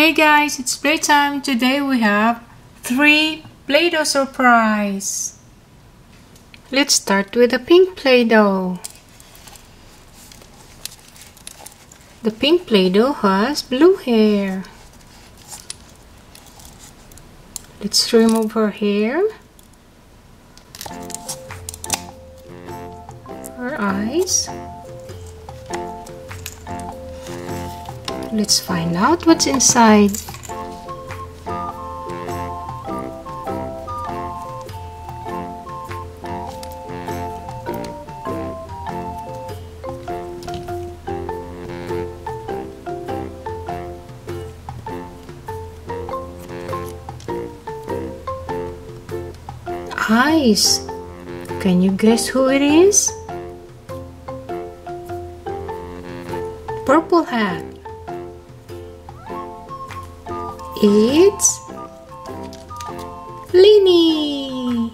Hey guys, it's playtime. Today we have three Play-Doh surprise. Let's start with the pink Play-Doh. The pink Play-Doh has blue hair. Let's remove her hair. Her eyes. Let's find out what's inside. Eyes. Can you guess who it is? Purple hat. It's Linny.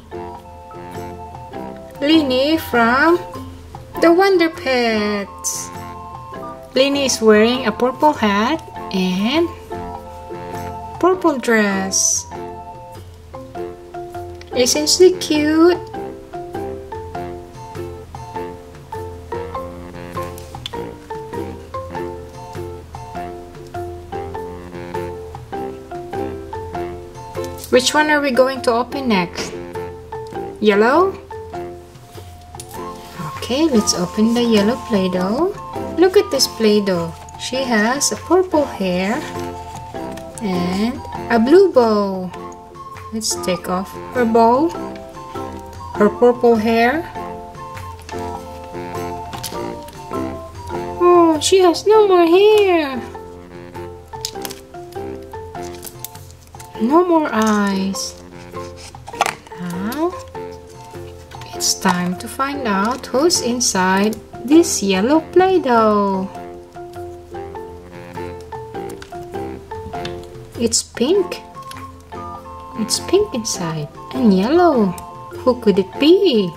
Linny from the Wonder Pets. Linny is wearing a purple hat and purple dress. Isn't she cute? Which one are we going to open next? Yellow? Okay, let's open the yellow Play-Doh. Look at this Play-Doh. She has a purple hair and a blue bow. Let's take off her bow, her purple hair. Oh, she has no more hair. No more eyes. Now, it's time to find out who's inside this yellow Play-Doh. It's pink. It's pink inside and yellow. Who could it be?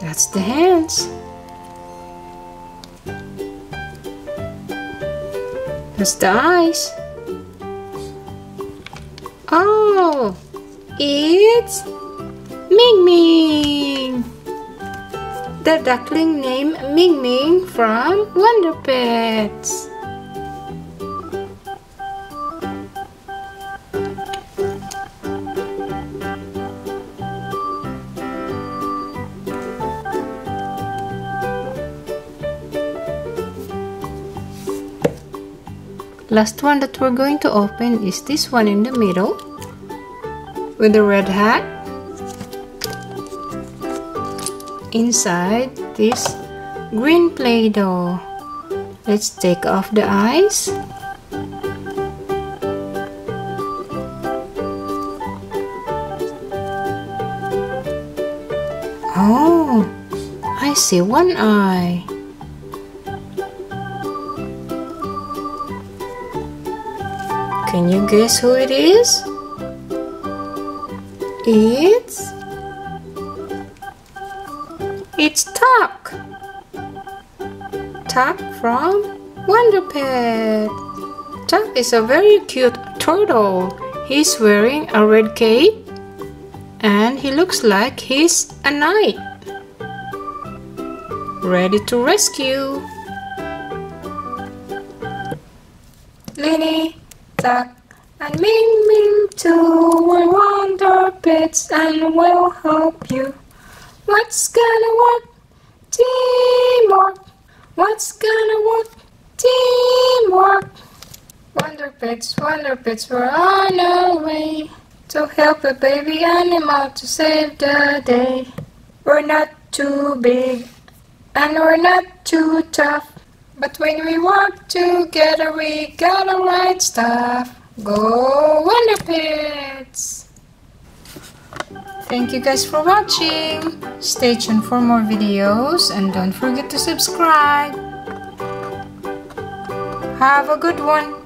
That's the hands. That's the eyes. Oh, it's Ming Ming. The duckling named Ming Ming from Wonder Pets. Last one that we're going to open is this one in the middle with the red hat. Inside this green Play-Doh. Let's take off the eyes. Oh, I see one eye. Can you guess who it is? It's It's Tuck. Tuck from Wonder Pet. Tuck is a very cute turtle. He's wearing a red cape and he looks like he's a knight. Ready to rescue. Linny, Tuck, and Ming Ming too will wonder pets and we'll help you. What's gonna work? Teamwork. What's gonna work? Teamwork. Wonder pets, wonder pets, we're on our way to help a baby animal to save the day. We're not too big and we're not too tough. But when we work together, we got the right stuff. Go Wonder Pets! Thank you guys for watching. Stay tuned for more videos and don't forget to subscribe. Have a good one.